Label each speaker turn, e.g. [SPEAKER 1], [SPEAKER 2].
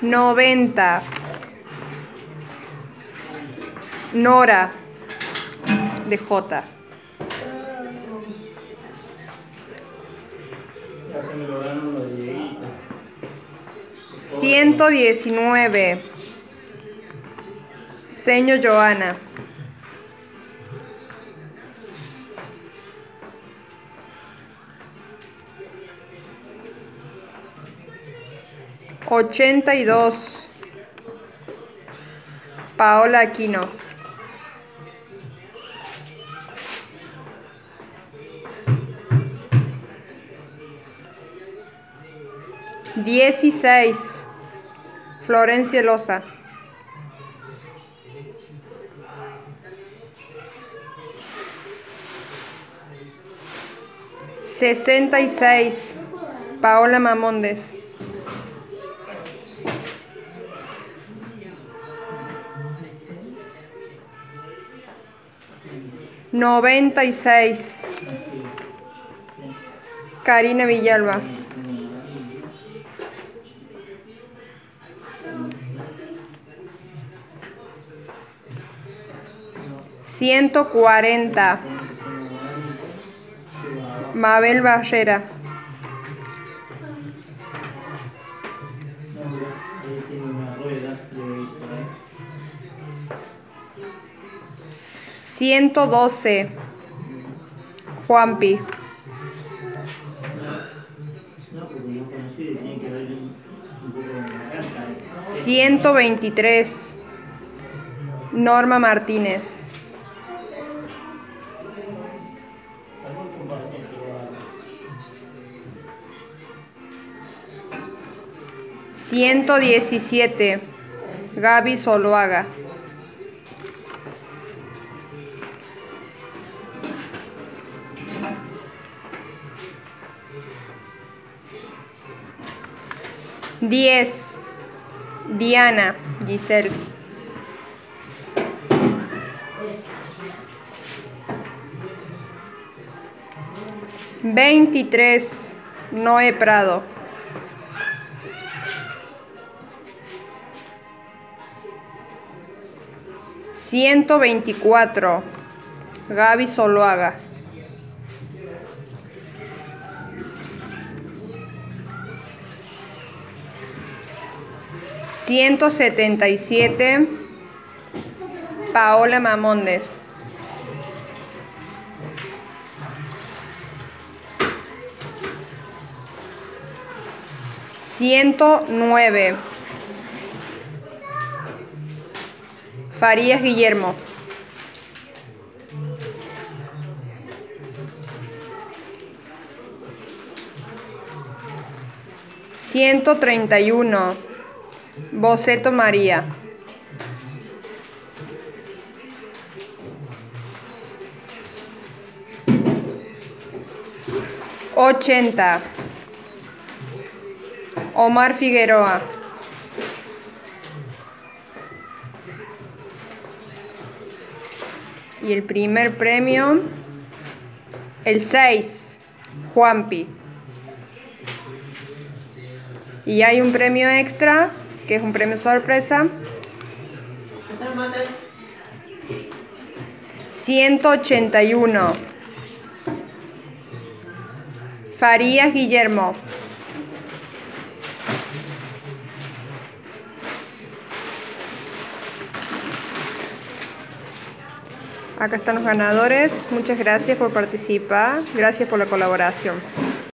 [SPEAKER 1] 90 Nora de J.
[SPEAKER 2] Ya se me lograron los Dieguitos.
[SPEAKER 1] 119 Seño Joana Ochenta y dos. Paola Aquino. Dieciséis. Florencia Loza. Sesenta y seis. Paola Mamondes Noventa y seis. Karina Villalba. Ciento cuarenta. Mabel Barrera 112. Juanpi. Ciento veintitrés. Norma Martínez. Ciento diecisiete. Gaby Soloaga. Diez. Diana Giselle. Veintitrés Noé Prado. Ciento veinticuatro Gaby Soloaga Ciento setenta y siete Paola Mamondes. Ciento nueve Farías Guillermo. Ciento treinta y uno Boceto María. Ochenta. Omar Figueroa. Y el primer premio, el 6, Juanpi. Y hay un premio extra, que es un premio sorpresa. 181. Farías Guillermo. Acá están los ganadores. Muchas gracias por participar. Gracias por la colaboración.